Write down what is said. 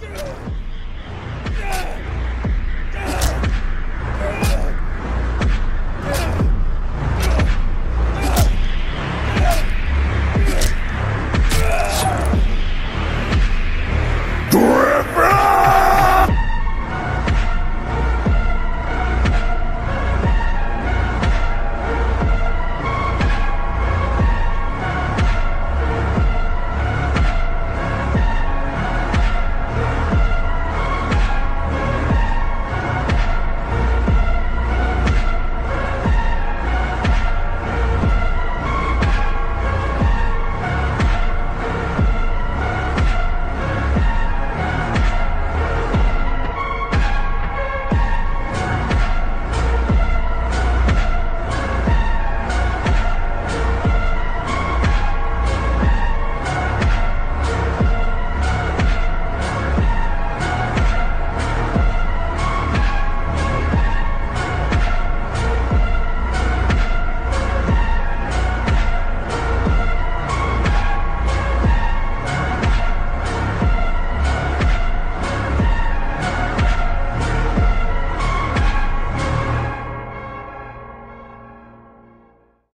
Get